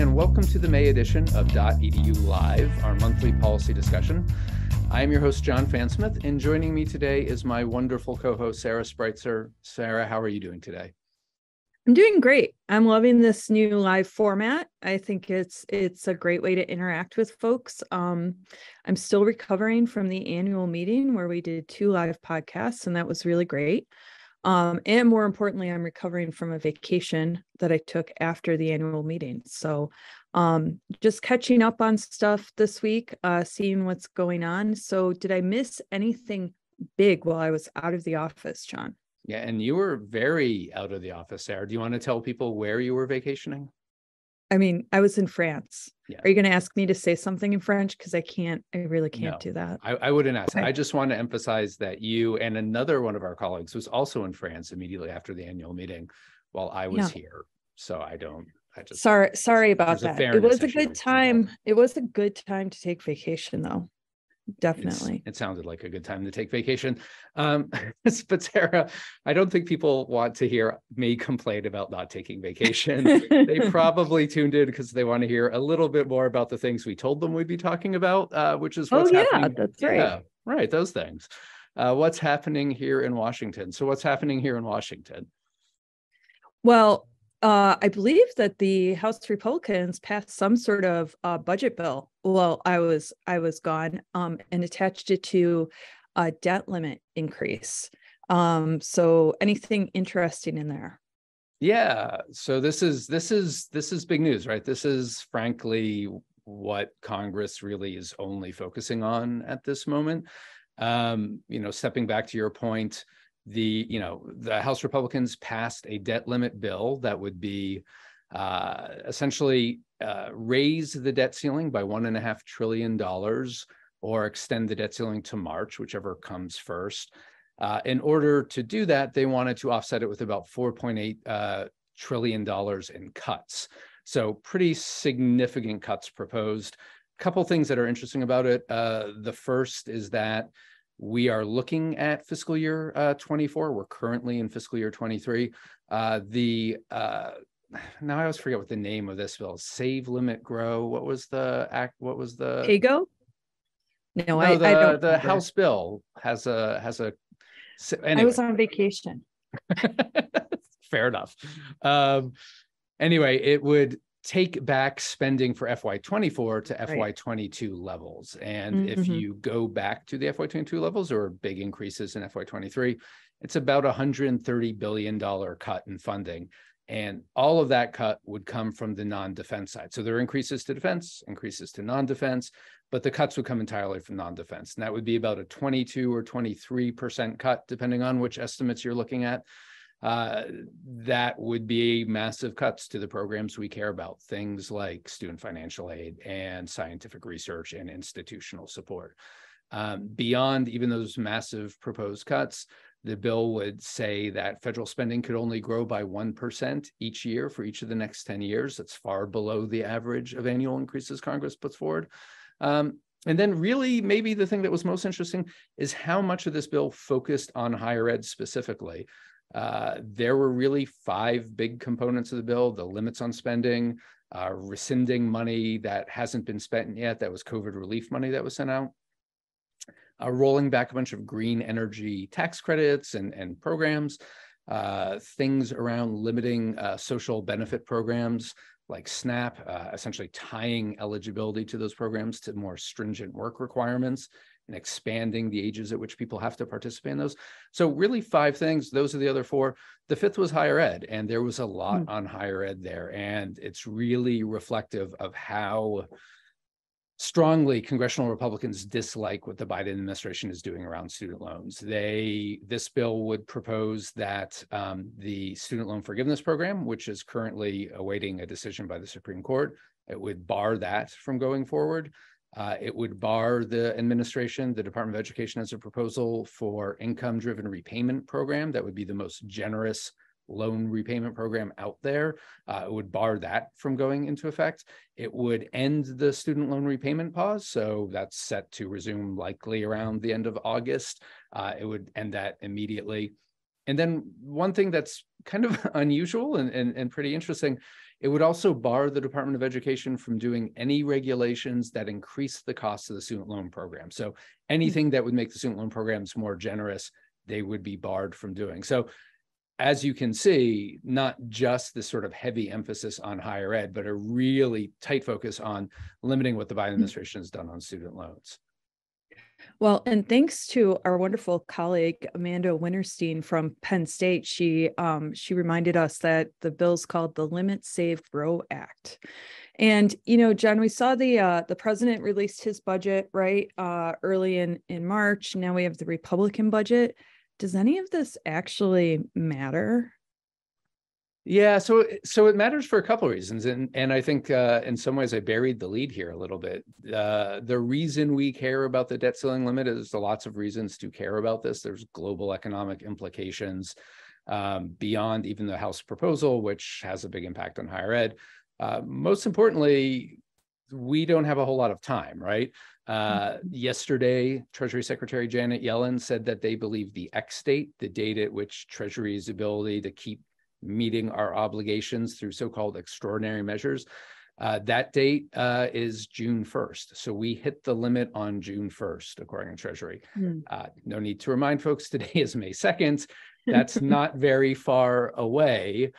and welcome to the May edition of dotEDU Live, our monthly policy discussion. I am your host, Jon Fansmith, and joining me today is my wonderful co-host, Sarah Spreitzer. Sarah, how are you doing today? I'm doing great. I'm loving this new live format. I think it's it's a great way to interact with folks. Um, I'm still recovering from the annual meeting where we did two live podcasts, and that was really great. Um, and more importantly, I'm recovering from a vacation that I took after the annual meeting. So um, just catching up on stuff this week, uh, seeing what's going on. So did I miss anything big while I was out of the office, Jon? Yeah, and you were very out of the office, Sarah. Do you want to tell people where you were vacationing? I mean, I was in France. Yeah. Are you going to ask me to say something in French? Because I can't, I really can't no, do that. I, I wouldn't ask. Okay. I just want to emphasize that you and another one of our colleagues was also in France immediately after the annual meeting while I was yeah. here. So I don't, I just. Sorry, sorry about that. It was a good time. It was a good time to take vacation though definitely. it's, it sounded like a good time to take vacation. Um but sarah i don't think people want to hear me complain about not taking vacation. They probably tuned in because they want to hear a little bit more about the things we told them we'd be talking about uh which is what's oh yeah happening. that's right. yeah, right those things. Uh what's happening here in washington? So what's happening here in washington? Well uh, I believe that the House Republicans passed some sort of uh, budget bill. Well, I was I was gone, um, and attached it to a debt limit increase. Um, so, anything interesting in there? Yeah. So this is this is this is big news, right? This is frankly what Congress really is only focusing on at this moment. Um, you know, stepping back to your point the you know the House Republicans passed a debt limit bill that would be uh, essentially uh, raise the debt ceiling by one and a half trillion dollars or extend the debt ceiling to March, whichever comes first. Uh, in order to do that, they wanted to offset it with about 4.8 uh, trillion dollars in cuts. So pretty significant cuts proposed. A couple things that are interesting about it. Uh, the first is that we are looking at fiscal year uh, 24. We're currently in fiscal year 23. Uh, the uh, now I always forget what the name of this bill. Save, limit, grow. What was the act? What was the PAYGO? No, no I, the, I don't. The House bill has a has a. Anyway. I was on vacation. Fair enough. Um, anyway, it would take back spending for FY24 to FY22 levels. And mm-hmm. if you go back to the FY22 levels or big increases in FY23, it's about a $130 billion cut in funding. And all of that cut would come from the non defense side. So there are increases to defense, increases to non defense, but the cuts would come entirely from non defense. And that would be about a 22 or 23% cut, depending on which estimates you're looking at uh, that would be massive cuts to the programs we care about, things like student financial aid and scientific research and institutional support. Um, beyond even those massive proposed cuts, the bill would say that federal spending could only grow by 1% each year for each of the next 10 years. That's far below the average of annual increases Congress puts forward. Um, and then, really, maybe the thing that was most interesting is how much of this bill focused on higher ed specifically. Uh, there were really five big components of the bill the limits on spending, uh, rescinding money that hasn't been spent yet, that was COVID relief money that was sent out, uh, rolling back a bunch of green energy tax credits and, and programs, uh, things around limiting uh, social benefit programs like SNAP, essentially tying eligibility to those programs to more stringent work requirements and expanding the ages at which people have to participate in those. So really five things, those are the other four. The fifth was higher ed and there was a lot mm. on higher ed there and it's really reflective of how strongly congressional republicans dislike what the biden administration is doing around student loans. They this bill would propose that um, the student loan forgiveness program which is currently awaiting a decision by the supreme court it would bar that from going forward. Uh, it would bar the administration, the Department of Education has a proposal for income driven repayment program that would be the most generous loan repayment program out there. Uh, it would bar that from going into effect. It would end the student loan repayment pause. So that's set to resume likely around the end of August. Uh, it would end that immediately. And then one thing that's kind of unusual and, and, and pretty interesting. It would also bar the Department of Education from doing any regulations that increase the cost of the student loan program. So anything that would make the student loan programs more generous, they would be barred from doing. So as you can see, not just this sort of heavy emphasis on higher ed, but a really tight focus on limiting what the Biden administration has done on student loans. Well, and thanks to our wonderful colleague Amanda Winterstein from Penn State, she um, she reminded us that the bill's called the Limit Save Grow Act. And you know, Jon, we saw the uh, the president released his budget right uh, early in in March. Now we have the Republican budget. Does any of this actually matter? Yeah, so so it matters for a couple of reasons, and and I think uh, in some ways I buried the lead here a little bit. Uh, the reason we care about the debt ceiling limit is there lots of reasons to care about this. There's global economic implications um, beyond even the House proposal, which has a big impact on higher ed. Uh, most importantly, we don't have a whole lot of time, right? Uh, mm-hmm. yesterday, Treasury Secretary Janet Yellen said that they believe the X date, the date at which Treasury's ability to keep meeting our obligations through so-called extraordinary measures. Uh, that date uh, is June 1st. So we hit the limit on June 1st, according to Treasury. Mm. Uh, no need to remind folks today is May 2nd. That's not very far away.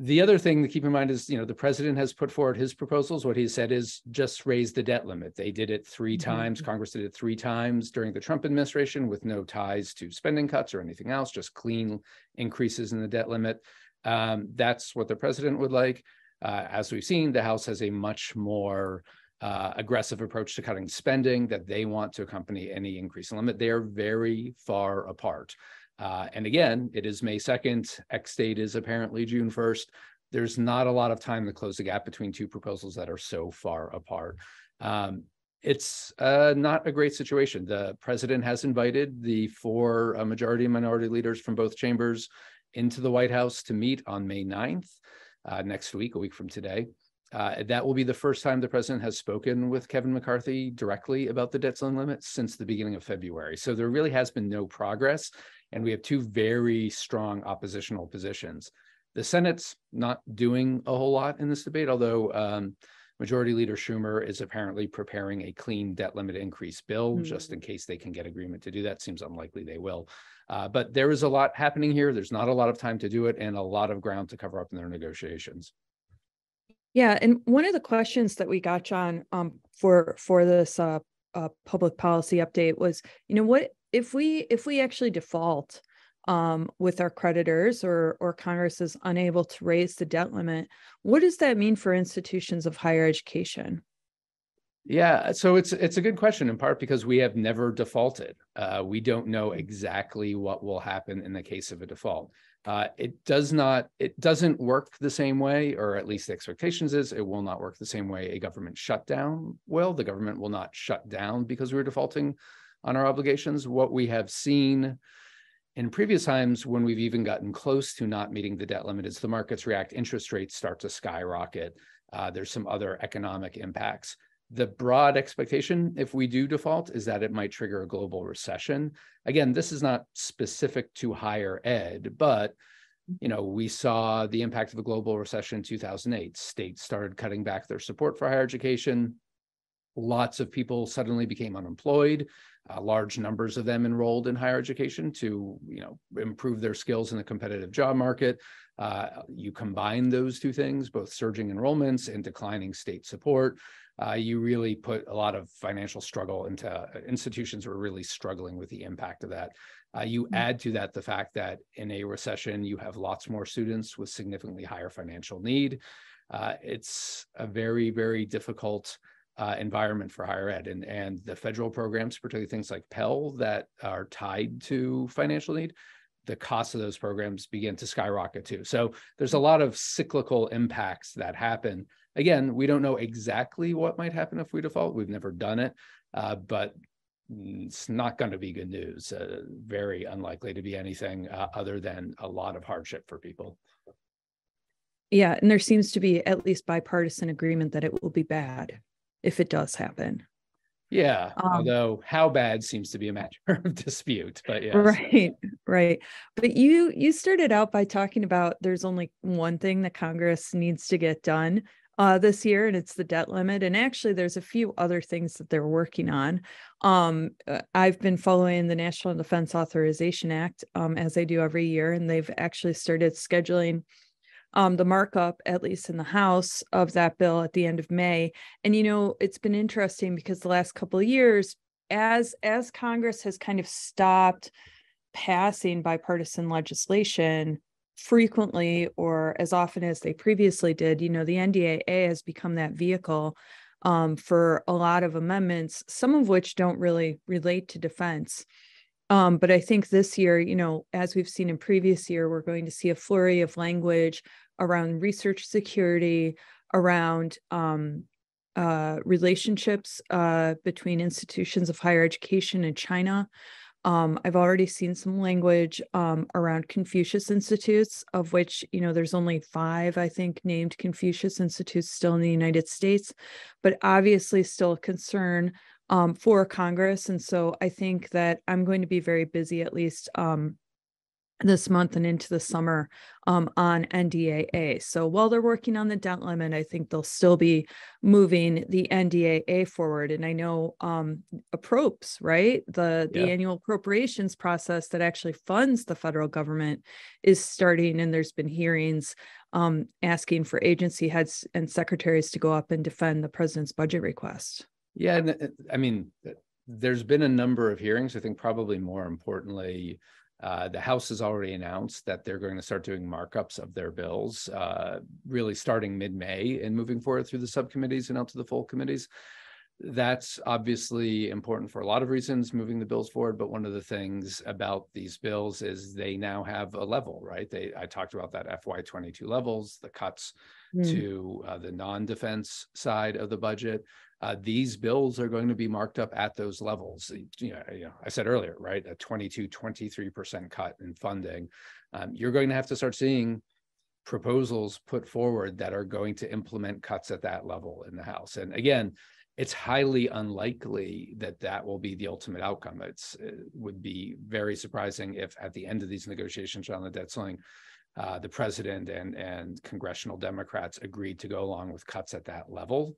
The other thing to keep in mind is, you know, the president has put forward his proposals. What he said is just raise the debt limit. They did it 3 mm-hmm. times. Congress did it three times during the Trump administration with no ties to spending cuts or anything else, just clean increases in the debt limit. Um, that's what the president would like. Uh, as we've seen, the House has a much more uh, aggressive approach to cutting spending that they want to accompany any increase in limit. They are very far apart. Uh, and again, it is May 2nd. X date is apparently June 1st. There's not a lot of time to close the gap between two proposals that are so far apart. Um, it's uh, not a great situation. The president has invited the four uh, majority and minority leaders from both chambers into the White House to meet on May 9th, uh, next week, a week from today. Uh, that will be the first time the president has spoken with Kevin McCarthy directly about the debt ceiling limit since the beginning of February. So there really has been no progress. And we have two very strong oppositional positions. The Senate's not doing a whole lot in this debate, although um, Majority Leader Schumer is apparently preparing a clean debt limit increase bill mm-hmm. just in case they can get agreement to do that. Seems unlikely they will. Uh, but there is a lot happening here. There's not a lot of time to do it and a lot of ground to cover up in their negotiations. Yeah, and one of the questions that we got, Jon, um, for for this uh, uh, public policy update was, you know, what if we if we actually default um, with our creditors or or Congress is unable to raise the debt limit, what does that mean for institutions of higher education? Yeah, so it's it's a good question in part because we have never defaulted. Uh, we don't know exactly what will happen in the case of a default. Uh, it does not it doesn't work the same way, or at least the expectations is it will not work the same way a government shutdown will. The government will not shut down because we're defaulting on our obligations. What we have seen in previous times when we've even gotten close to not meeting the debt limit is the markets react, interest rates start to skyrocket. Uh, there's some other economic impacts the broad expectation if we do default is that it might trigger a global recession again this is not specific to higher ed but you know we saw the impact of a global recession in 2008 states started cutting back their support for higher education lots of people suddenly became unemployed uh, large numbers of them enrolled in higher education to you know improve their skills in the competitive job market uh, you combine those two things both surging enrollments and declining state support uh, you really put a lot of financial struggle into uh, institutions who are really struggling with the impact of that. Uh, you mm-hmm. add to that the fact that in a recession, you have lots more students with significantly higher financial need. Uh, it's a very, very difficult uh, environment for higher ed. And, and the federal programs, particularly things like Pell that are tied to financial need, the cost of those programs begin to skyrocket too. So there's a lot of cyclical impacts that happen Again, we don't know exactly what might happen if we default. We've never done it, uh, but it's not going to be good news. Uh, very unlikely to be anything uh, other than a lot of hardship for people. Yeah, and there seems to be at least bipartisan agreement that it will be bad if it does happen. Yeah, um, although how bad seems to be a matter of dispute, but yeah. Right, right. But you you started out by talking about there's only one thing that Congress needs to get done uh, this year, and it's the debt limit. And actually, there's a few other things that they're working on. Um, uh, I've been following the National Defense Authorization Act um, as I do every year, and they've actually started scheduling um, the markup, at least in the House, of that bill at the end of May. And you know, it's been interesting because the last couple of years, as as Congress has kind of stopped passing bipartisan legislation frequently or as often as they previously did, you know, the NDAA has become that vehicle um, for a lot of amendments, some of which don't really relate to defense. Um, but I think this year, you know, as we've seen in previous year, we're going to see a flurry of language around research security, around um, uh, relationships uh, between institutions of higher education and China. Um, I've already seen some language um, around Confucius Institutes, of which, you know, there's only five, I think, named Confucius Institutes still in the United States, but obviously still a concern um, for Congress. And so I think that I'm going to be very busy, at least um, this month and into the summer um, on NDAA. So while they're working on the debt limit, I think they'll still be moving the NDAA forward. And I know um, right? The the yeah. annual appropriations process that actually funds the federal government is starting, and there's been hearings um, asking for agency heads and secretaries to go up and defend the president's budget request. Yeah, uh, I mean, uh, there's been a number of hearings. I think probably more importantly uh, the House has already announced that they're going to start doing markups of their bills, uh, really starting mid-May and moving forward through the subcommittees and out to the full committees. That's obviously important for a lot of reasons, moving the bills forward. But one of the things about these bills is they now have a level, right? They I talked about that FY22 levels, the cuts mm. to uh, the non-defense side of the budget uh, these bills are going to be marked up at those levels. You know, you know, I said earlier, right, a 22, 23% cut in funding. Um, you're going to have to start seeing proposals put forward that are going to implement cuts at that level in the House. And again, it's highly unlikely that that will be the ultimate outcome. It's, it would be very surprising if at the end of these negotiations on the debt ceiling, uh, the president and, and congressional Democrats agreed to go along with cuts at that level.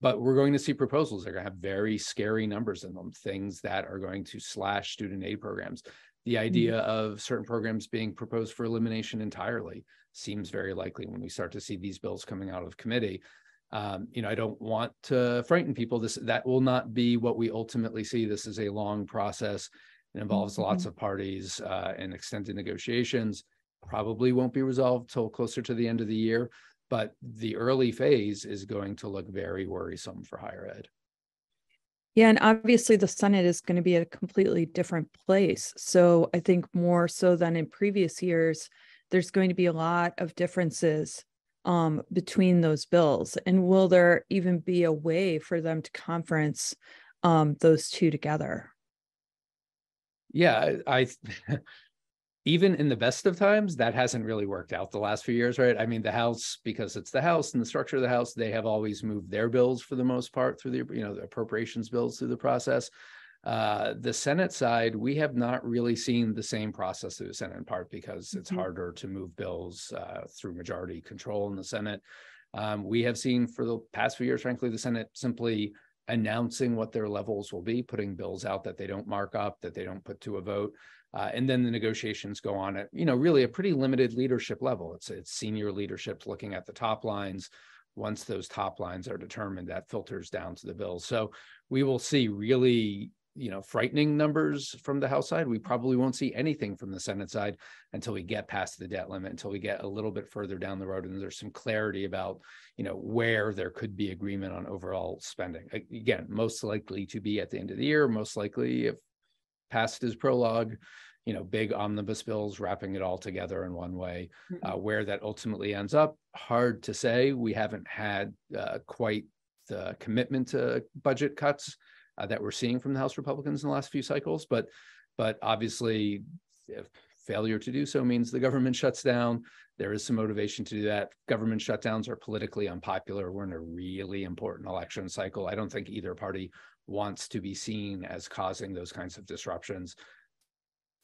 But we're going to see proposals. That are going to have very scary numbers in them things that are going to slash student aid programs. The mm-hmm. idea mm-hmm. of certain programs being proposed for elimination entirely seems very likely when we start to see these bills coming out of committee. Um, you know i don't want to frighten people. This that will not be what we ultimately see. This is a long process. It involves mm-hmm. lots of parties uh, and extended negotiations probably won't be resolved till closer to the end of the year but the early phase is going to look very worrisome for higher ed. Yeah, and obviously the Senate is going to be a completely different place. So I think more so than in previous years, there's going to be a lot of differences um, between those bills. And will there even be a way for them to conference um, those two together? Yeah, I even in the best of times, that hasn't really worked out the last few years, right? I mean, the House, because it's the House and the structure of the House, they have always moved their bills for the most part through the, you know, the appropriations bills through the process. Uh, the Senate side, we have not really seen the same process through the Senate in part because it's mm-hmm. harder to move bills uh, through majority control in the Senate. Um, we have seen for the past few years, frankly, the Senate simply announcing what their levels will be, putting bills out that they don't mark up, that they don't put to a vote. Uh, and then the negotiations go on at, you know, really a pretty limited leadership level. It's, it's senior leadership looking at the top lines. Once those top lines are determined, that filters down to the bills. So we will see really, you know, frightening numbers from the House side. We probably won't see anything from the Senate side until we get past the debt limit, until we get a little bit further down the road and there's some clarity about, you know, where there could be agreement on overall spending. Again, most likely to be at the end of the year, most likely if past his prologue, you know, big omnibus bills, wrapping it all together in one way. Mm-hmm. Uh, where that ultimately ends up, hard to say. We haven't had uh, quite the commitment to budget cuts uh, that we're seeing from the House Republicans in the last few cycles, but but obviously, failure to do so means the government shuts down. there is some motivation to do that. Government shutdowns are politically unpopular. We're in a really important election cycle. I don't think either party wants to be seen as causing those kinds of disruptions.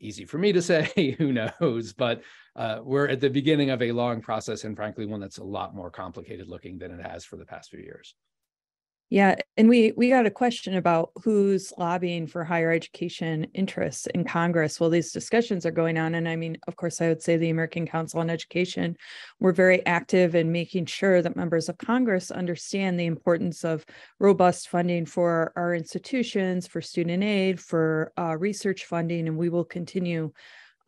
Easy for me to say, who knows? But uh, we're at the beginning of a long process, and frankly, one that's a lot more complicated looking than it has for the past few years. Yeah, and we we got a question about who's lobbying for higher education interests in Congress. Well, these discussions are going on, and I mean, of course, I would say the American Council on Education. We're very active in making sure that members of Congress understand the importance of robust funding for our institutions, for student aid, for uh, research funding, and we will continue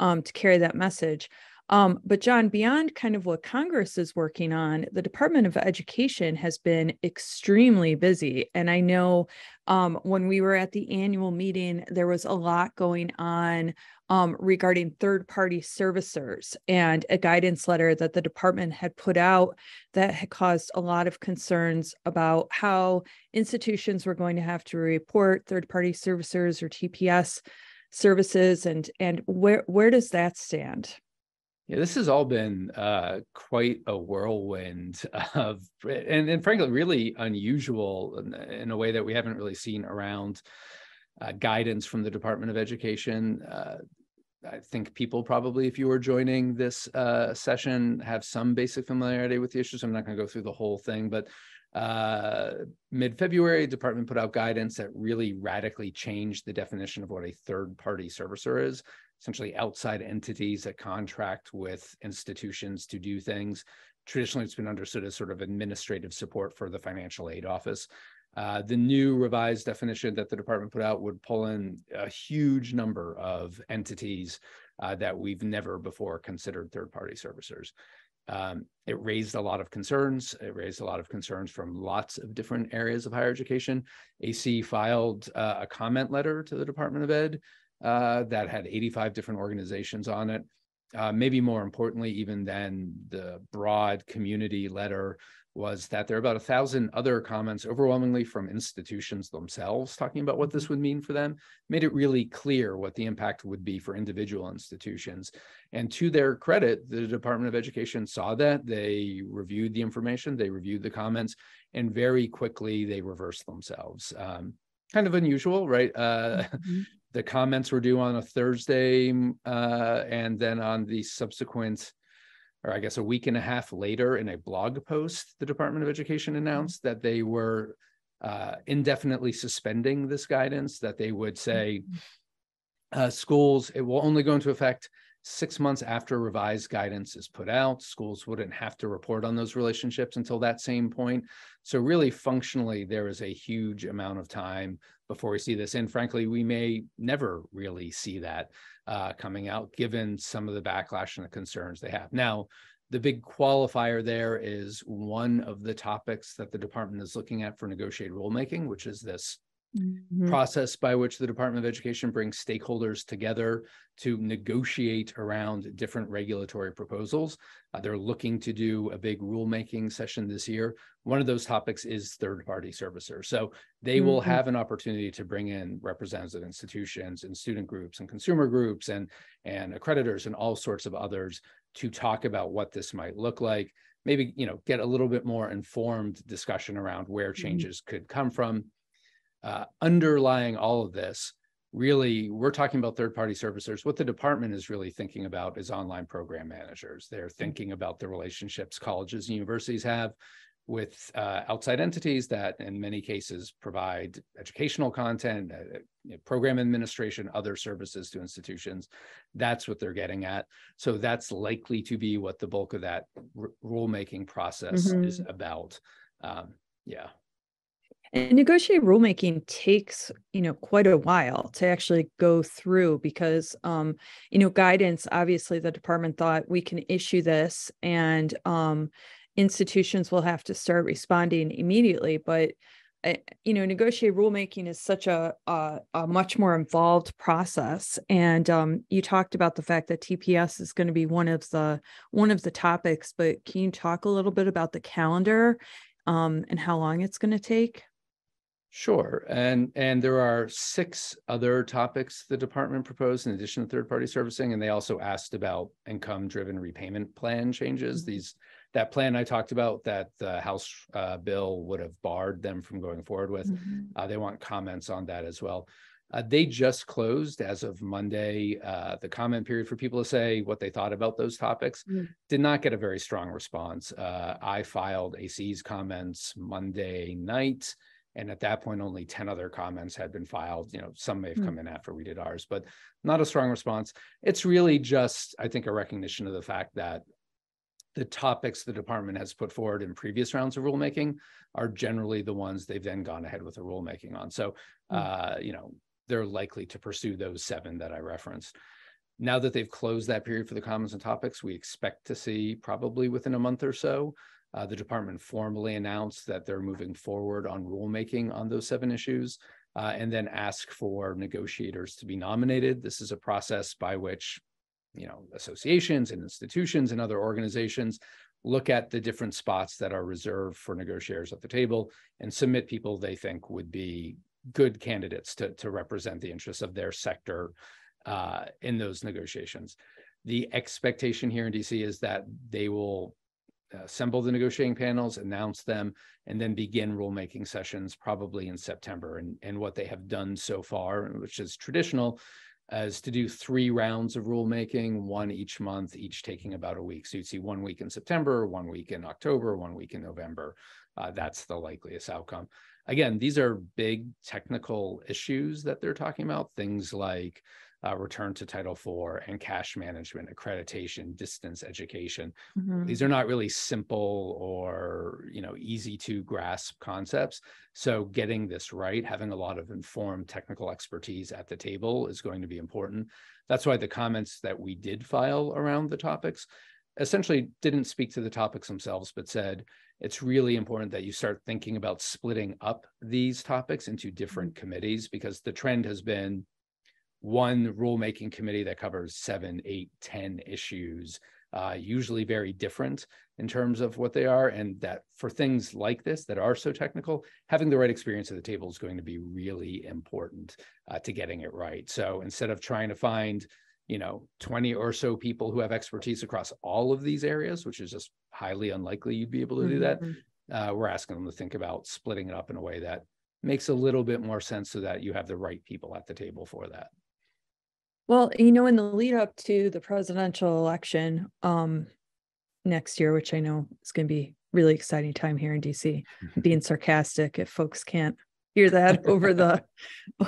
um, to carry that message. Um, but Jon, beyond kind of what Congress is working on, the Department of Education has been extremely busy. And I know um, when we were at the annual meeting, there was a lot going on um, regarding third party servicers and a guidance letter that the department had put out that had caused a lot of concerns about how institutions were going to have to report third party servicers or TPS services and and where where does that stand? Yeah, this has all been uh, quite a whirlwind of, and, and frankly, really unusual in, in, a way that we haven't really seen around uh, guidance from the Department of Education. Uh, I think people probably, if you were joining this uh, session, have some basic familiarity with the issues. I'm not going to go through the whole thing, but uh, mid-February, department put out guidance that really radically changed the definition of what a third-party servicer is essentially outside entities that contract with institutions to do things. Traditionally, it's been understood as sort of administrative support for the financial aid office. Uh, the new revised definition that the department put out would pull in a huge number of entities uh, that we've never before considered third party servicers. Um, it raised a lot of concerns. It raised a lot of concerns from lots of different areas of higher education. AC filed uh, a comment letter to the Department of Ed uh, that had 85 different organizations on it. Uh, maybe more importantly, even than the broad community letter, was that there are about a thousand other comments, overwhelmingly from institutions themselves, talking about what this mm-hmm. would mean for them, made it really clear what the impact would be for individual institutions. And to their credit, the Department of Education saw that. They reviewed the information, they reviewed the comments, and very quickly they reversed themselves. Um, kind of unusual, right? Uh, mm-hmm the comments were due on a Thursday, uh, and then on the subsequent, or I guess a week and a half later, in a blog post, the Department of Education announced that they were uh, indefinitely suspending this guidance. That they would say, mm-hmm. uh, schools, it will only go into effect six months after revised guidance is put out. Schools wouldn't have to report on those relationships until that same point. So, really, functionally, there is a huge amount of time before we see this. And frankly, we may never really see that uh, coming out, given some of the backlash and the concerns they have. Now, the big qualifier there is one of the topics that the department is looking at for negotiated rulemaking, which is this Mm-hmm. process by which the Department of Education brings stakeholders together to negotiate around different regulatory proposals. Uh, they're looking to do a big rulemaking session this year. One of those topics is third party servicers. So they mm-hmm. will have an opportunity to bring in representatives of institutions and student groups and consumer groups and, and accreditors and all sorts of others to talk about what this might look like. Maybe you know get a little bit more informed discussion around where mm-hmm. changes could come from uh, underlying all of this, really, we're talking about third party servicers. What the department is really thinking about is online program managers. They're mm-hmm. thinking about the relationships colleges and universities have with uh, outside entities that, in many cases, provide educational content, uh, you know, program administration, other services to institutions. That's what they're getting at. So that's likely to be what the bulk of that r- rulemaking process mm-hmm. is about. Um, yeah. And negotiated rulemaking takes, you know, quite a while to actually go through because, um, you know, guidance. Obviously, the department thought we can issue this, and um, institutions will have to start responding immediately. But uh, you know, negotiated rulemaking is such a, a, a much more involved process. And um, you talked about the fact that TPS is going to be one of the one of the topics. But can you talk a little bit about the calendar um, and how long it's going to take? Sure. And and there are six other topics the department proposed in addition to third party servicing. And they also asked about income driven repayment plan changes. Mm-hmm. These that plan I talked about that the House uh, bill would have barred them from going forward with. Mm-hmm. Uh, they want comments on that as well. Uh, they just closed as of Monday uh, the comment period for people to say what they thought about those topics. Mm. Did not get a very strong response. Uh, I filed ACE's comments Monday night. And at that point, only 10 other comments had been filed. You know, some may have mm. come in after we did ours, but not a strong response. It's really just, I think, a recognition of the fact that the topics the department has put forward in previous rounds of rulemaking are generally the ones they've then gone ahead with the rulemaking on. So, mm. uh, you know, they're likely to pursue those seven that I referenced. Now that they've closed that period for the comments and topics, we expect to see probably within a month or so. Uh, the department formally announced that they're moving forward on rulemaking on those seven issues uh, and then ask for negotiators to be nominated. This is a process by which you know associations and institutions and other organizations look at the different spots that are reserved for negotiators at the table and submit people they think would be good candidates to, to represent the interests of their sector uh, in those negotiations. The expectation here in DC is that they will assemble the negotiating panels, announce them, and then begin rulemaking sessions probably in September. And, and what they have done so far, which is traditional, is to do three rounds of rulemaking, one each month, each taking about a week. So you'd see one week in September, one week in October, one week in November. Uh, that's the likeliest outcome again, these are big technical issues that they're talking about, things like uh, return to Title IV and cash management, accreditation, distance education. Mm-hmm. These are not really simple or you know easy to grasp concepts. So getting this right, having a lot of informed technical expertise at the table is going to be important. That's why the comments that we did file around the topics essentially didn't speak to the topics themselves, but said it's really important that you start thinking about splitting up these topics into different mm-hmm. committees because the trend has been one rulemaking committee that covers seven, eight, ten issues, uh, usually very different in terms of what they are. And that for things like this that are so technical, having the right experience at the table is going to be really important uh, to getting it right. So instead of trying to find you know 20 or so people who have expertise across all of these areas which is just highly unlikely you'd be able to do that mm-hmm. uh, we're asking them to think about splitting it up in a way that makes a little bit more sense so that you have the right people at the table for that well you know in the lead up to the presidential election um next year which i know is going to be really exciting time here in dc being sarcastic if folks can't hear that over the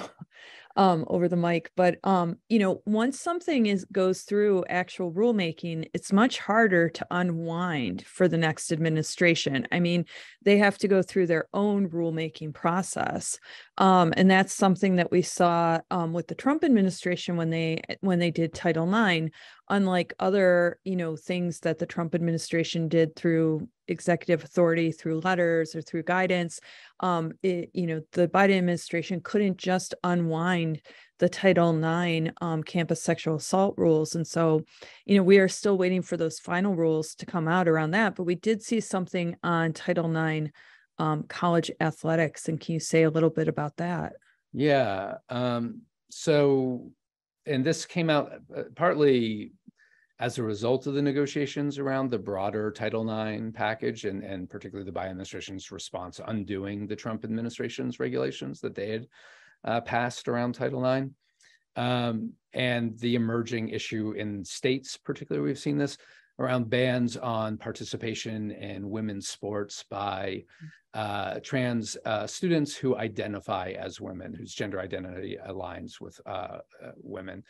um, over the mic. But um, you know, once something is goes through actual rulemaking, it's much harder to unwind for the next administration. I mean, they have to go through their own rulemaking process, um, and that's something that we saw um, with the Trump administration when they when they did Title IX unlike other you know things that the trump administration did through executive authority through letters or through guidance um it, you know the biden administration couldn't just unwind the title ix um, campus sexual assault rules. And so you know we are still waiting for those final rules to come out around that but we did see something on title ix um, college athletics. And can you say a little bit about that? Yeah um, so and this came out uh, partly as a result of the negotiations around the broader Title IX package and, and particularly the Biden administration's response undoing the Trump administration's regulations that they had uh, passed around Title IX. Um, and the emerging issue in states, particularly, we've seen this around bans on participation in women's sports by uh, trans uh, students who identify as women, whose gender identity aligns with uh, uh women.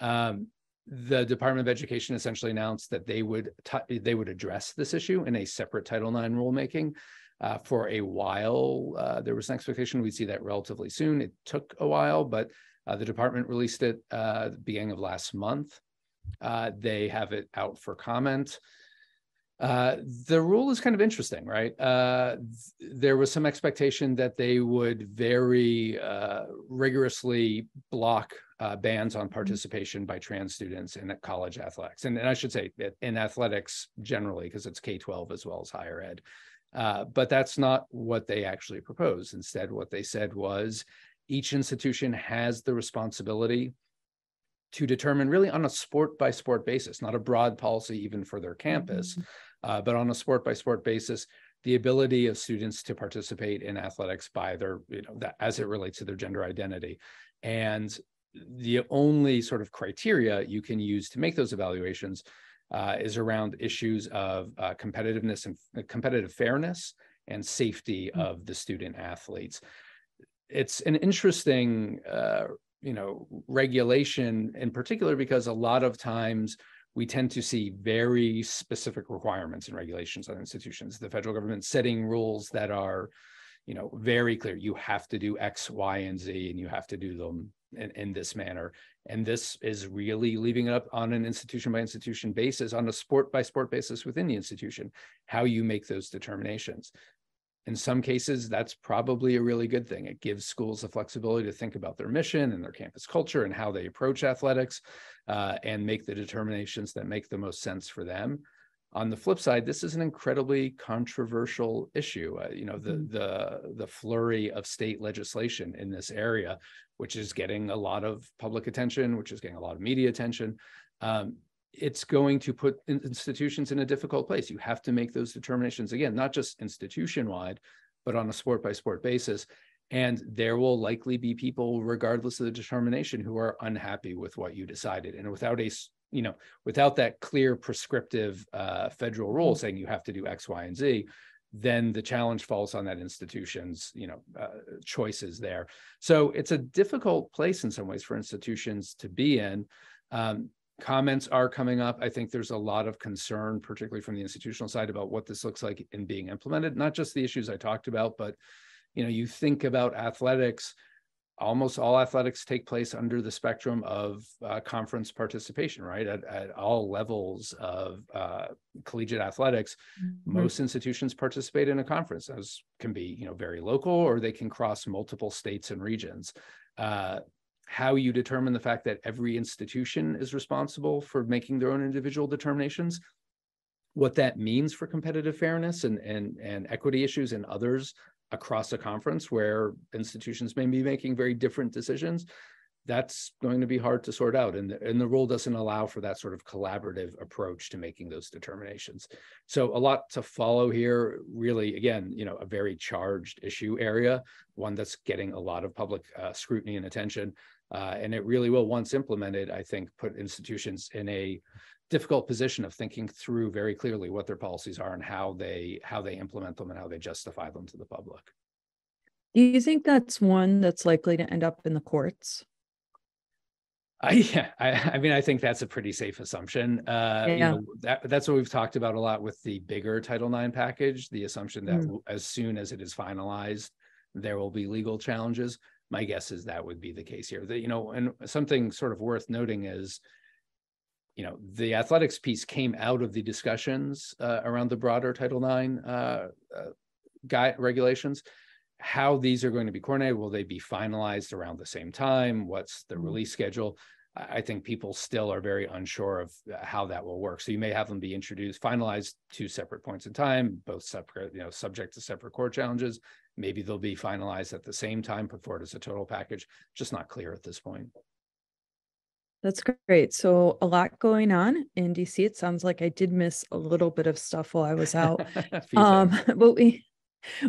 Um, the Department of Education essentially announced that they would they would address this issue in a separate Title IX rulemaking. Uh, for a while, uh, there was an expectation we'd see that relatively soon. It took a while, but uh, the department released it uh, beginning of last month. Uh, they have it out for comment. Uh, the rule is kind of interesting, right? Th- there was some expectation that they would very rigorously block uh, bans on mm-hmm. participation by trans students in college athletics, and, and I should say in athletics generally, because it's K twelve as well as higher ed. Uh, but that's not what they actually proposed. Instead, what they said was each institution has the responsibility to determine really on a sport by sport basis, not a broad policy even for their campus, mm-hmm. uh, but on a sport by sport basis, the ability of students to participate in athletics by their, you know, that as it relates to their gender identity. And the only sort of criteria you can use to make those evaluations uh, is around issues of uh, competitiveness and uh, competitive fairness and safety mm-hmm. of the student athletes. It's an interesting, uh, you know, regulation in particular because a lot of times we tend to see very specific requirements and regulations on institutions. The federal government setting rules that are, you know, very clear. You have to do X, Y, and Z, and you have to do them in, in this manner. And this is really leaving it up on an institution by institution basis, on a sport by sport basis within the institution, how you make those determinations. In some cases, that's probably a really good thing. It gives schools the flexibility to think about their mission and their campus culture and how they approach athletics uh, and make the determinations that make the most sense for them on the flip side, this is an incredibly controversial issue. Uh, you know, the mm-hmm. the the flurry of state legislation in this area, which is getting a lot of public attention, which is getting a lot of media attention. Um, it's going to put institutions in a difficult place. You have to make those determinations again, not just institution wide, but on a sport by sport basis. And there will likely be people, regardless of the determination, who are unhappy with what you decided. And without a you know, without that clear prescriptive uh, federal rule mm-hmm. saying you have to do X, Y, and Z, then the challenge falls on that institution's, you know, uh, choices there. So it's a difficult place in some ways for institutions to be in. Um, comments are coming up. I think there's a lot of concern, particularly from the institutional side, about what this looks like in being implemented. Not just the issues I talked about, but you know, you think about athletics almost all athletics take place under the spectrum of uh, conference participation, right? At, at all levels of uh, collegiate athletics, mm-hmm. most institutions participate in a conference. Those can be, you know, very local, or they can cross multiple states and regions. Uh, how you determine the fact that every institution is responsible for making their own individual determinations, what that means for competitive fairness and and and equity issues and others across a conference where institutions may be making very different decisions that's going to be hard to sort out. And the, and the rule doesn't allow for that sort of collaborative approach to making those determinations. So a lot to follow here. Really again you know a very charged issue area one that's getting a lot of public uh, scrutiny and attention. Uh, and it really will once implemented i think put institutions in a difficult position of thinking through very clearly what their policies are and how they how they implement them and how they justify them to the public. Do you think that's one that's likely to end up in the courts? I, yeah, I, I mean, I think that's a pretty safe assumption. Uh, yeah. You know, that, that's what we've talked about a lot with the bigger Title IX package. The assumption that mm. as soon as it is finalized, there will be legal challenges. My guess is that would be the case here. That you know, and something sort of worth noting is you know, the athletics piece came out of the discussions uh, around the broader Title IX uh, uh, guide regulations. How these are going to be coordinated? Will they be finalized around the same time? What's the mm-hmm. release schedule? I think people still are very unsure of uh, how that will work. So you may have them be introduced, finalized two separate points in time, both separate, you know, subject to separate court challenges. Maybe they'll be finalized at the same time, put forward as a total package. Just not clear at this point. That's great. So a lot going on in DC. It sounds like I did miss a little bit of stuff while I was out. um, but we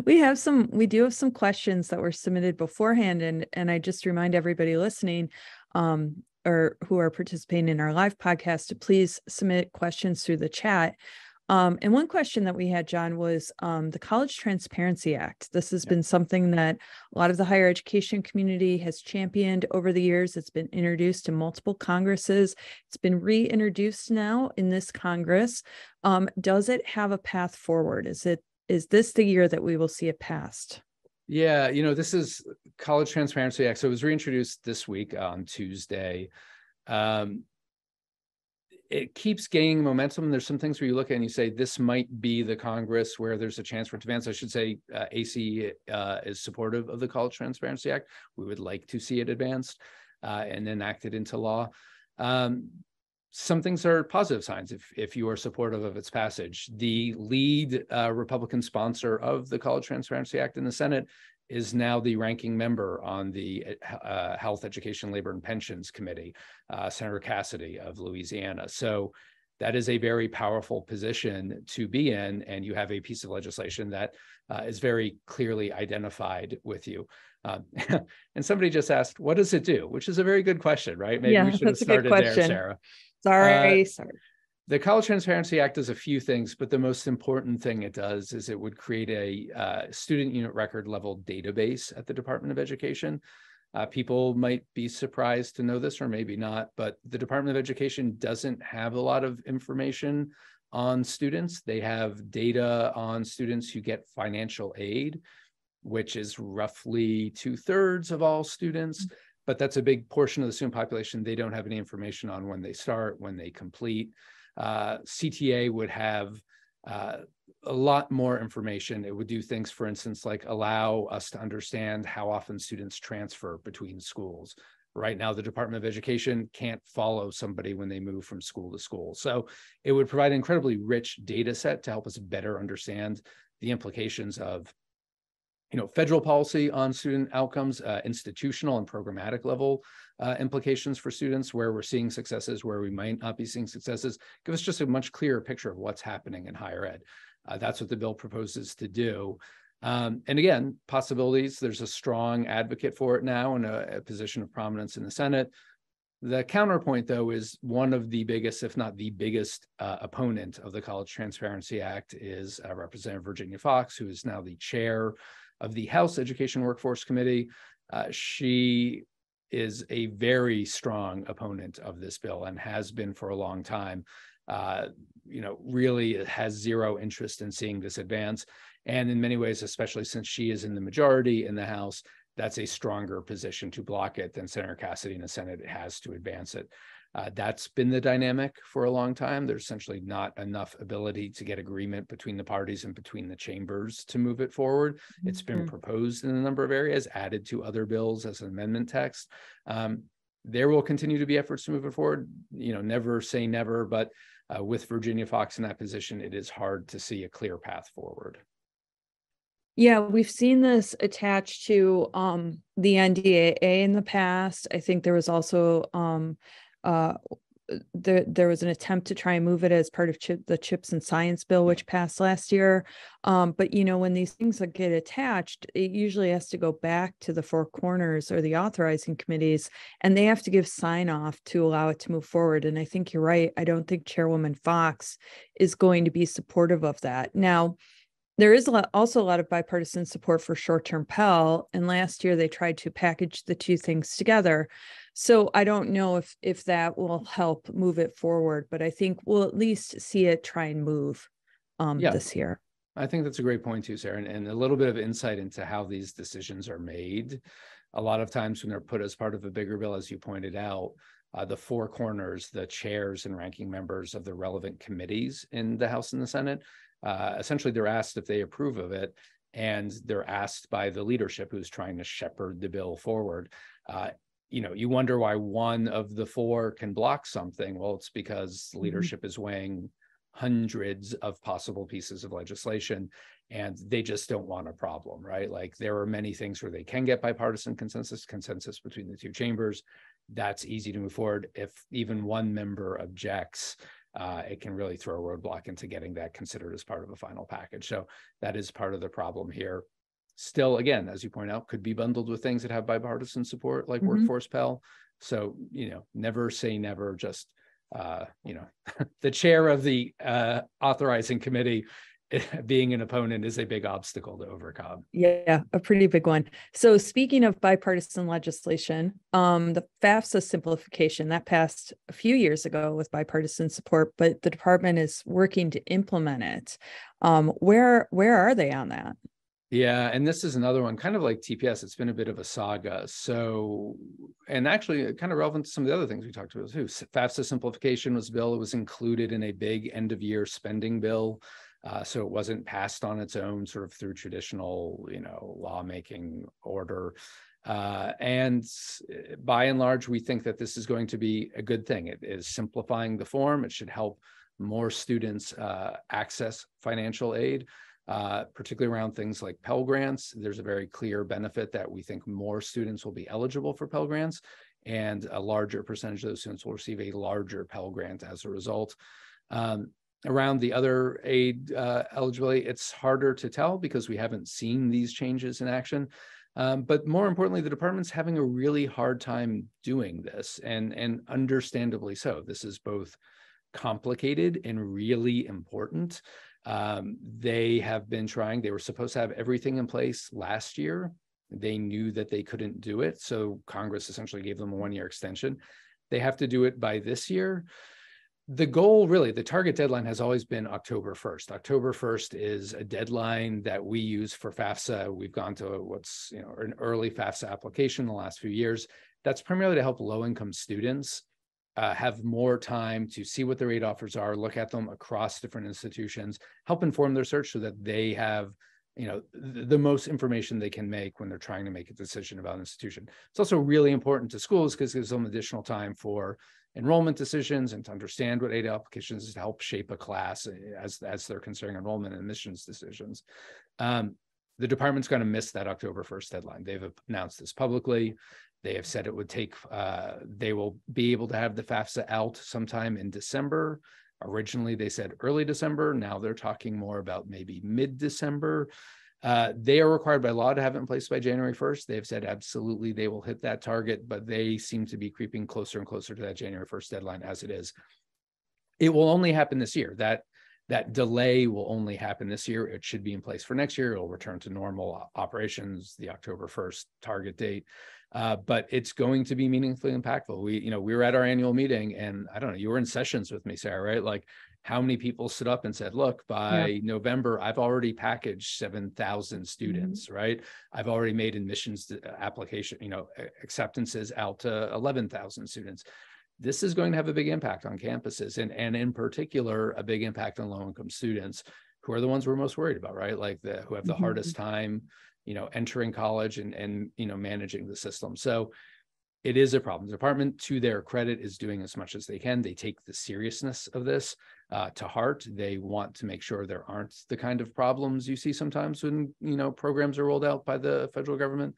we have some we do have some questions that were submitted beforehand and and I just remind everybody listening um or who are participating in our live podcast to please submit questions through the chat. Um, and one question that we had, Jon, was um, the College Transparency Act. This has yeah. been something that a lot of the higher education community has championed over the years. It's been introduced to multiple Congresses. It's been reintroduced now in this Congress. Um, does it have a path forward? Is it is this the year that we will see it passed? Yeah, you know, this is College Transparency Act. So it was reintroduced this week on Tuesday. Um, it keeps gaining momentum. There's some things where you look at and you say this might be the Congress where there's a chance for it to advance. I should say uh, AC uh, is supportive of the College Transparency Act. We would like to see it advanced uh, and enacted into law. Um, some things are positive signs if if you are supportive of its passage. The lead uh, Republican sponsor of the College Transparency Act in the Senate is now the ranking member on the uh, Health, Education, Labor, and Pensions Committee, uh, Senator Cassidy of Louisiana. So that is a very powerful position to be in, and you have a piece of legislation that uh, is very clearly identified with you. Um, and somebody just asked, "What does it do?" Which is a very good question, right? Maybe yeah, we should have started there, Sarah. Sorry, uh, sorry. The College Transparency Act does a few things, but the most important thing it does is it would create a uh, student unit record level database at the Department of Education. Uh, people might be surprised to know this, or maybe not, but the Department of Education doesn't have a lot of information on students. They have data on students who get financial aid, which is roughly two thirds of all students. But that's a big portion of the student population. They don't have any information on when they start, when they complete. Uh, CTA would have uh, a lot more information. It would do things, for instance, like allow us to understand how often students transfer between schools. Right now, the Department of Education can't follow somebody when they move from school to school. So it would provide an incredibly rich data set to help us better understand the implications of you know, federal policy on student outcomes, uh, institutional and programmatic level uh, implications for students, where we're seeing successes, where we might not be seeing successes, give us just a much clearer picture of what's happening in higher ed. Uh, that's what the bill proposes to do. Um, and again, possibilities, there's a strong advocate for it now in a, a position of prominence in the Senate. The counterpoint, though, is one of the biggest, if not the biggest, uh, opponent of the College Transparency Act is uh, Representative Virginia Foxx, who is now the chair of the House Education Workforce Committee. Uh, she is a very strong opponent of this bill and has been for a long time. Uh, you know, really has zero interest in seeing this advance. And in many ways, especially since she is in the majority in the House, that's a stronger position to block it than Senator Cassidy in the Senate has to advance it. Uh, that's been the dynamic for a long time. There's essentially not enough ability to get agreement between the parties and between the chambers to move it forward. Mm-hmm. It's been mm-hmm. proposed in a number of areas, added to other bills as an amendment text. Um, there will continue to be efforts to move it forward. You know, never say never, but uh, with Virginia Foxx in that position, it is hard to see a clear path forward. Yeah, we've seen this attached to um, the NDAA in the past. I think there was also um, uh, there there was an attempt to try and move it as part of chip, the chips and science bill which passed last year. Um, but you know when these things get attached it usually has to go back to the four corners or the authorizing committees and they have to give sign off to allow it to move forward. And i think you're right. I don't think chairwoman Foxx is going to be supportive of that. Now there is a lot, also a lot of bipartisan support for short-term Pell, and last year they tried to package the two things together. So I don't know if if that will help move it forward, but I think we'll at least see it try and move um, yeah. this year. I think that's a great point too, Sarah, and, and, a little bit of insight into how these decisions are made. A lot of times when they're put as part of a bigger bill, as you pointed out, uh, the four corners, the chairs and ranking members of the relevant committees in the House and the Senate, uh, essentially they're asked if they approve of it, and they're asked by the leadership who's trying to shepherd the bill forward. Uh, you know, you wonder why one of the four can block something. Well, it's because mm-hmm. leadership is weighing hundreds of possible pieces of legislation and they just don't want a problem, right? Like there are many things where they can get bipartisan consensus, consensus between the two chambers. That's easy to move forward. If even one member objects, uh, it can really throw a roadblock into getting that considered as part of a final package. So that is part of the problem here still, again, as you point out, could be bundled with things that have bipartisan support, like mm-hmm. workforce Pell. So, you know, never say never, just, uh, you know, the chair of the uh, authorizing committee being an opponent is a big obstacle to overcome. Yeah, a pretty big one. So speaking of bipartisan legislation, um, the FAFSA simplification that passed a few years ago with bipartisan support, but the department is working to implement it. Um, where where are they on that? Yeah, and this is another one, kind of like TPS. It's been a bit of a saga. So, and actually, uh, kind of relevant to some of the other things we talked about too. FAFSA simplification was a bill. It was included in a big end of year spending bill, uh, so it wasn't passed on its own, sort of through traditional, you know, lawmaking order. Uh, and by and large, we think that this is going to be a good thing. It is simplifying the form. It should help more students uh, access financial aid, uh, particularly around things like Pell Grants. There's a very clear benefit that we think more students will be eligible for Pell Grants, and a larger percentage of those students will receive a larger Pell Grant as a result. Um, around the other aid uh, eligibility, it's harder to tell because we haven't seen these changes in action. Um, but more importantly, the department's having a really hard time doing this, and and understandably so. This is both complicated and really important. Um, they have been trying. They were supposed to have everything in place last year. They knew that they couldn't do it, so Congress essentially gave them a one-year extension. They have to do it by this year the goal really the target deadline has always been october 1st october 1st is a deadline that we use for fafsa. We've gone to what's you know an early fafsa application in the last few years. That's primarily to help low income students uh, have more time to see what their aid offers are look at them across different institutions help inform their search so that they have you know the, the most information they can make when they're trying to make a decision about an institution. It's also really important to schools because it gives them additional time for enrollment decisions and to understand what aid applications is to help shape a class as, as they're considering enrollment and admissions decisions. Um, the department's going to miss that October 1st deadline. They've announced this publicly. They have said it would take, uh, they will be able to have the FAFSA out sometime in December. Originally, they said early December. Now they're talking more about maybe mid December. Uh, they are required by law to have it in place by January 1st. They've said absolutely they will hit that target, but they seem to be creeping closer and closer to that January 1st deadline as it is. It will only happen this year. That that delay will only happen this year. It should be in place for next year. It'll return to normal operations, the October 1st target date. Uh, but it's going to be meaningfully impactful. We, you know, we were at our annual meeting and I don't know, you were in sessions with me, Sarah, right? Like how many people stood up and said, look, by yeah. November, I've already packaged 7,000 students, mm-hmm. right? I've already made admissions uh, application, you know, acceptances out to 11,000 students. This is going to have a big impact on campuses and, and in particular, a big impact on low income students who are the ones we're most worried about, right? Like the, who have the mm-hmm. hardest time, you know, entering college and, and, you know, managing the system. So it is a problem. The department, to their credit, is doing as much as they can. They take the seriousness of this uh, to heart. They want to make sure there aren't the kind of problems you see sometimes when you know programs are rolled out by the federal government.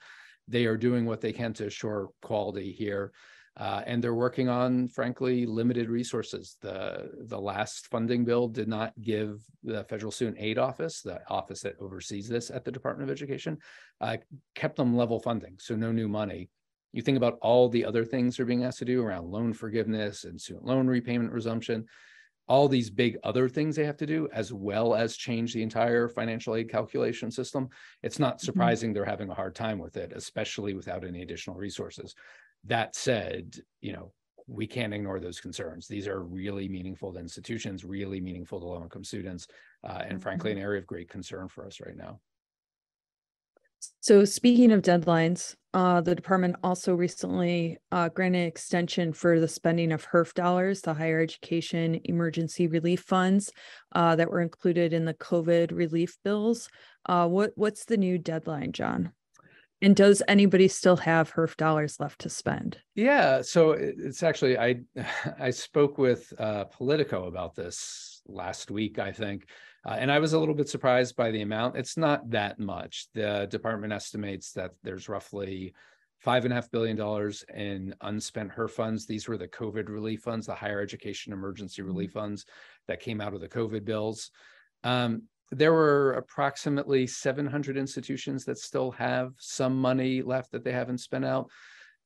They are doing what they can to assure quality here. Uh, and they're working on, frankly, limited resources. The the last funding bill did not give the federal student aid office, the office that oversees this at the Department of Education, uh, kept them level funding, so no new money you think about all the other things they're being asked to do around loan forgiveness and student loan repayment resumption, all these big other things they have to do, as well as change the entire financial aid calculation system. It's not mm-hmm. surprising mm-hmm. they're having a hard time with it, especially without any additional resources. That said, you know, we can't ignore those concerns. These are really meaningful to institutions, really meaningful to low income students, uh, and mm-hmm. frankly, an area of great concern for us right now. So speaking of deadlines, uh, the department also recently uh, granted extension for the spending of HEERF dollars, the higher education emergency relief funds uh, that were included in the COVID relief bills. Uh, what what's the new deadline, Jon? And does anybody still have HEERF dollars left to spend? Yeah, so it's actually I I spoke with uh, Politico about this last week, I think. Uh, and I was a little bit surprised by the amount. It's not that much. The department estimates that there's roughly five and a half billion dollars in unspent HEERF funds. These were the COVID relief funds, the higher education emergency mm-hmm. relief funds that came out of the COVID bills. Um, there were approximately 700 institutions that still have some money left that they haven't spent out.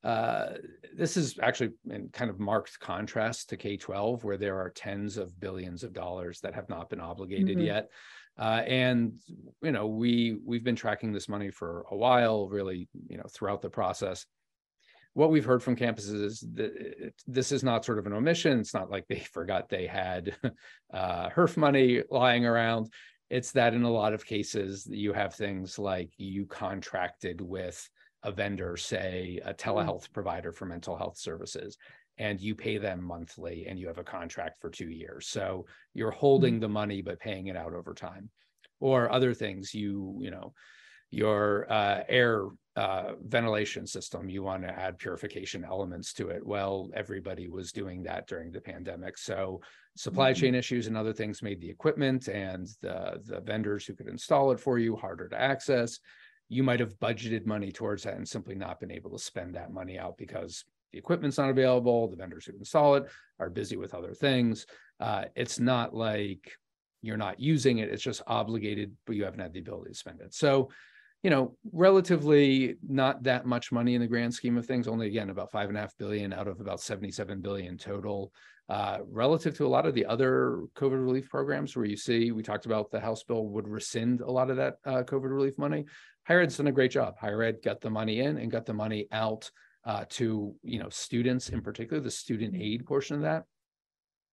Uh, this is actually in kind of marked contrast to K 12, where there are tens of billions of dollars that have not been obligated mm-hmm. yet. Uh, and you know we we've been tracking this money for a while really you know throughout the process what we've heard from campuses is that it, this is not sort of an omission it's not like they forgot they had uh, HEERF money lying around it's that in a lot of cases you have things like you contracted with a vendor, say a hmm. telehealth mm. provider for mental health services, and you pay them monthly and you have a contract for two years. So you're holding mm. the money but paying it out over time. Or other things, you, you know, your uh, air uh, ventilation system, you want to add purification elements to it. Well, everybody was doing that during the pandemic. So supply mm-hmm. chain issues and other things made the equipment and the, the vendors who could install it for you harder to access. You might have budgeted money towards that and simply not been able to spend that money out because the equipment's not available. The vendors who install it are busy with other things. Uh, it's not like you're not using it. It's just obligated, but you haven't had the ability to spend it. So you know, relatively not that much money in the grand scheme of things. Only again about five and a half billion out of about 77 billion total. Uh, relative to a lot of the other COVID relief programs, where you see we talked about the House bill would rescind a lot of that uh, COVID relief money. Higher Ed's done a great job. Higher Ed got the money in and got the money out uh, to you know students in particular. The student aid portion of that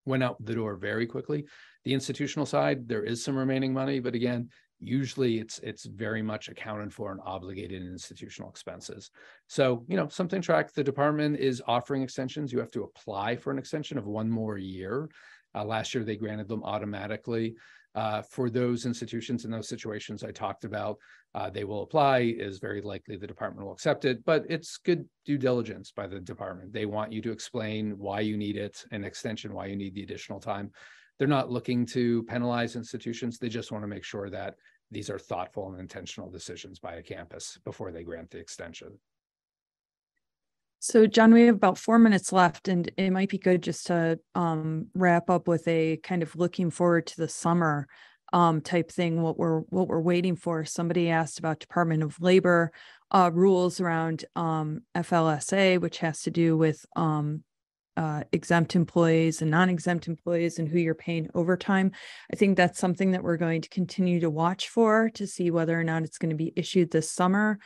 went out the door very quickly. The institutional side, there is some remaining money, but again, usually it's it's very much accounted for and obligated in institutional expenses so you know something track the department is offering extensions you have to apply for an extension of one more year uh, last year they granted them automatically uh, for those institutions in those situations i talked about uh, they will apply is very likely the department will accept it but it's good due diligence by the department they want you to explain why you need it an extension why you need the additional time they're not looking to penalize institutions. They just want to make sure that these are thoughtful and intentional decisions by a campus before they grant the extension. So, Jon, we have about four minutes left, and it might be good just to um, wrap up with a kind of looking forward to the summer um, type thing. What we're what we're waiting for. Somebody asked about Department of Labor uh, rules around um, FLSA, which has to do with um, uh, exempt employees and non-exempt employees and who you're paying overtime. I think that's something that we're going to continue to watch for to see whether or not it's going to be issued this summer.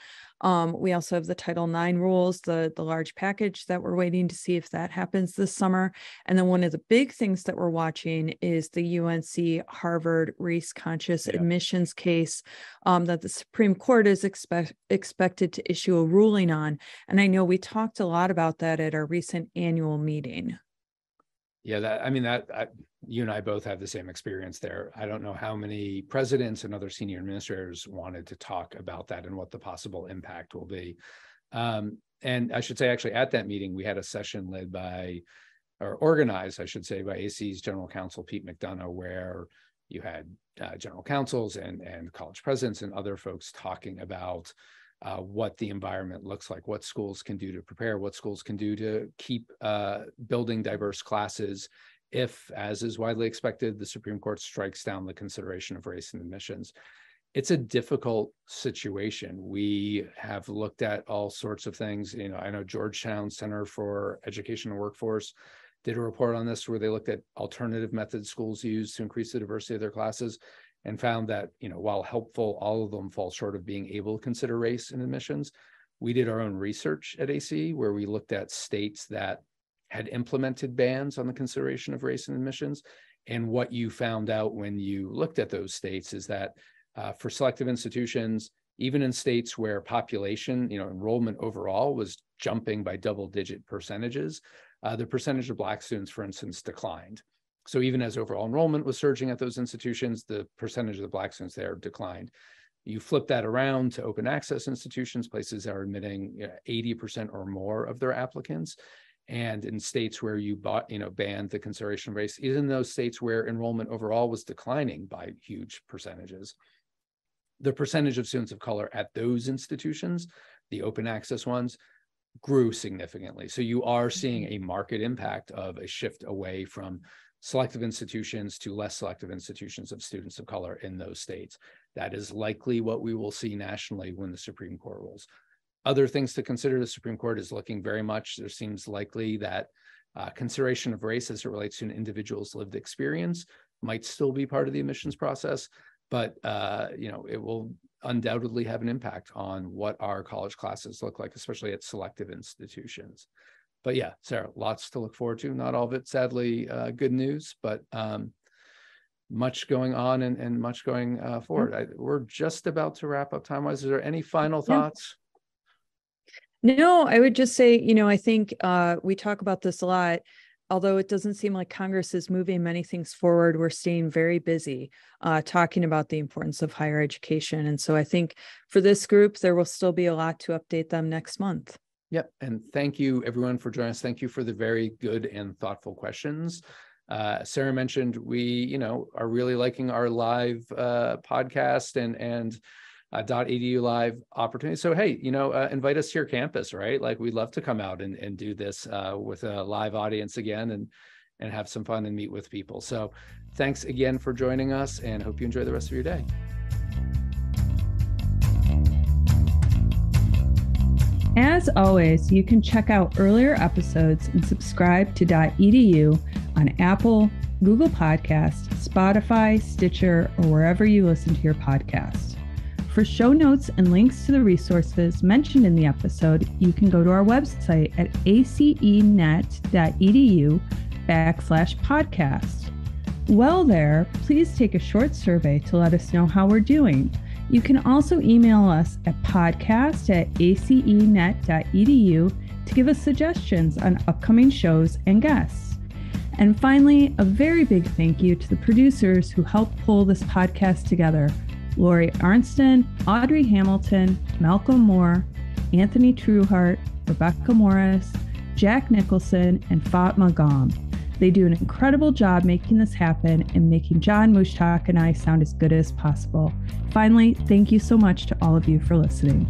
Um, we also have the Title IX rules, the, the large package that we're waiting to see if that happens this summer. And then one of the big things that we're watching is the UNC Harvard race conscious yeah. admissions case um, that the Supreme Court is expect, expected to issue a ruling on. And I know we talked a lot about that at our recent annual meeting. Yeah, that I mean that I, you and I both have the same experience there. I don't know how many presidents and other senior administrators wanted to talk about that and what the possible impact will be. Um, and I should say, actually, at that meeting, we had a session led by, or organized, I should say, by ACE's general counsel Pete McDonough, where you had uh, general counsels and and college presidents and other folks talking about uh, what the environment looks like, what schools can do to prepare, what schools can do to keep uh, building diverse classes if, as is widely expected, the Supreme Court strikes down the consideration of race in admissions. It's a difficult situation. We have looked at all sorts of things. You know, I know Georgetown Center for Education and Workforce did a report on this where they looked at alternative methods schools use to increase the diversity of their classes and found that you know while helpful all of them fall short of being able to consider race in admissions we did our own research at ACE where we looked at states that had implemented bans on the consideration of race in admissions. And what you found out when you looked at those states is that uh, for selective institutions even in states where population you know enrollment overall was jumping by double digit percentages uh, the percentage of black students for instance declined so even as overall enrollment was surging at those institutions, the percentage of the Black students there declined. You flip that around to open access institutions, places that are admitting you know, 80% or more of their applicants. And in states where you bought, you know, banned the consideration of race, even those states where enrollment overall was declining by huge percentages, the percentage of students of color at those institutions, the open access ones, grew significantly. So you are seeing mm-hmm. a market impact of a shift away from selective institutions to less selective institutions of students of color in those states. That is likely what we will see nationally when the Supreme Court rules. Other things to consider, the Supreme Court is looking very much, there seems likely that uh, consideration of race as it relates to an individual's lived experience might still be part of the admissions process, but uh, you know it will undoubtedly have an impact on what our college classes look like, especially at selective institutions but yeah, Sarah, lots to look forward to. Not all of it, sadly, uh, good news, but um, much going on and, and much going uh, forward. I, we're just about to wrap up time wise. Is there any final thoughts? No, I would just say, you know, I think uh, we talk about this a lot. although it doesn't seem like Congress is moving many things forward, we're staying very busy uh, talking about the importance of higher education. And so I think for this group, there will still be a lot to update them next month. Yep. And thank you, everyone, for joining us. Thank you for the very good and thoughtful questions. Uh, Sarah mentioned we, you know, are really liking our live uh, podcast and and uh, dotEDU live opportunity. So hey, you know, uh, invite us to your campus, right? Like we'd love to come out and, and do this uh, with a live audience again and and have some fun and meet with people. So thanks again for joining us and hope you enjoy the rest of your day. As always, you can check out earlier episodes and subscribe to dotEDU on Apple, Google Podcast, Spotify, Stitcher, or wherever you listen to your podcast. For show notes and links to the resources mentioned in the episode, you can go to our website at acenet.edu backslash podcast. While there, please take a short survey to let us know how we're doing. You can also email us at podcast at acenet.edu to give us suggestions on upcoming shows and guests. And finally, a very big thank you to the producers who helped pull this podcast together Lori Arnston, Audrey Hamilton, Malcolm Moore, Anthony Trueheart, Rebecca Morris, Jack Nicholson, and Fatma Gom. They do an incredible job making this happen and making John Mushtak and I sound as good as possible. Finally, thank you so much to all of you for listening.